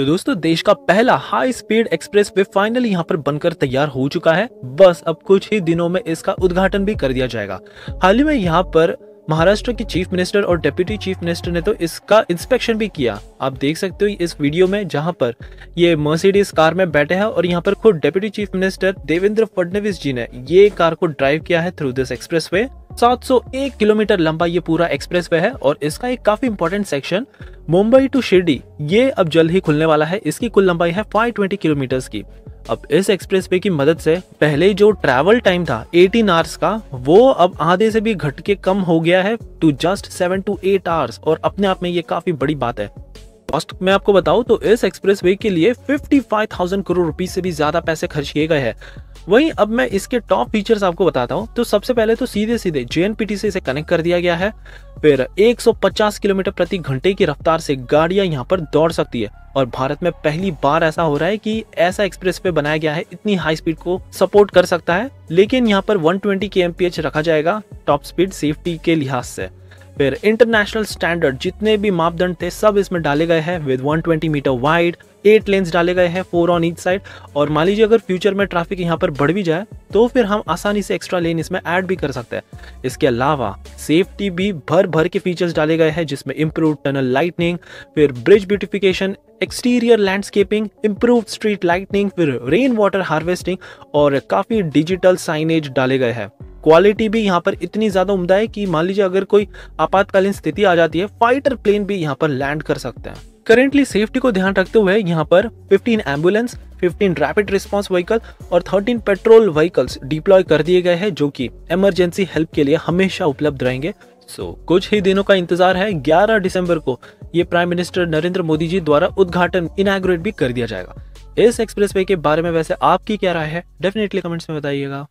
तो दोस्तों, देश का पहला high speed expressway finally यहाँ पर बनकर तैयार हो चुका है। बस अब कुछ ही दिनों में इसका उद्घाटन भी कर दिया जाएगा। हाल ही में यहाँ पर महाराष्ट्र की चीफ मिनिस्टर और डेप्यूटी चीफ मिनिस्टर ने तो इसका इंस्पेक्शन भी किया। आप देख सकते हो इस वीडियो में जहाँ पर ये मर्सिडीज कार में बैठे हैं और यहाँ पर खुद deputy chief minister Devendra Fadnavis ji ने ये कार को ड्राइव किया है through this expressway 701 kilometre लंबा ये पूरा एक्सप्रेस है और इसका एक काफ़ी important section Mumbai to Shirdi, ये अब जल्द ही खुलने वाला है। इसकी कुल लंबाई है 520 किलोमीटर की। अब इस एक्सप्रेस वे की मदद से, पहले जो ट्रैवल टाइम था 18 आवर्स का, वो अब आधे से भी घट के कम हो गया है to just seven to eight hours और अपने आप में ये काफ़ी बड़ी बात है। कॉस्ट मैं आपको बताऊँ तो इस एक्सप्रेस के लिए 55,000 करोड़ रुपीस से भी ज़्यादा पैसे खर्च किए गए हैं। वहीं अब मैं इसके टॉप फीचर्स आपको बताता हूँ। तो सबसे पहले तो सीधे सीधे जे से इसे कनेक्ट कर दिया गया है। फिर 150 किलोमीटर प्रति घंटे की रफ्तार से गाड़ियाँ यहाँ पर दौड़ सकती है। और भारत में पहली बार ऐसा हो रहा है कि ऐसा एक्सप्रेस वे बनाया गया है इतनी हाई स्पीड को सपोर्ट कर सकता है। लेकिन यहाँ पर 120 ट्वेंटी रखा जाएगा टॉप स्पीड सेफ्टी के लिहाज से। फिर इंटरनेशनल स्टैंडर्ड जितने भी मापदंड थे, सब इसमें डाले गए हैं with 120 metre wide eight lanes डाले गए हैं फोर ऑन ईच साइड और मान लीजिए अगर फ्यूचर में ट्रैफ़िक यहाँ पर बढ़ भी जाए तो फिर हम आसानी से एक्स्ट्रा लेन इसमें ऐड भी कर सकते हैं। इसके अलावा सेफ्टी भी भर भर के फीचर्स डाले गए हैं, जिसमें इम्प्रूव टनल लाइटनिंग फिर bridge beautification exterior landscaping improve street lightning फिर रेन वाटर हार्वेस्टिंग और काफ़ी डिजिटल साइनेज डाले गए हैं। क्वालिटी भी यहाँ पर इतनी ज़्यादा उम्दा है कि मान लीजिए अगर कोई आपातकालीन स्थिति आ जाती है फाइटर प्लेन भी यहाँ पर लैंड कर सकते हैं। करेंटली सेफ्टी को ध्यान रखते हुए यहाँ पर 15 एंबुलेंस 15 रैपिड रिस्पांस व्हीकल और 13 पेट्रोल व्हीकल्स डिप्लॉय कर दिए गए हैं जो कि इमरजेंसी हेल्प के लिए हमेशा उपलब्ध रहेंगे। सो so, कुछ ही दिनों का इंतज़ार है। 11 दिसंबर को ये प्राइम मिनिस्टर नरेंद्र मोदी जी द्वारा उद्घाटन इनाग्रेट भी कर दिया जाएगा। इस एक्सप्रेस के बारे में वैसे आपकी क्या राय है? डेफिनेटली कमेंट्स में बताइएगा।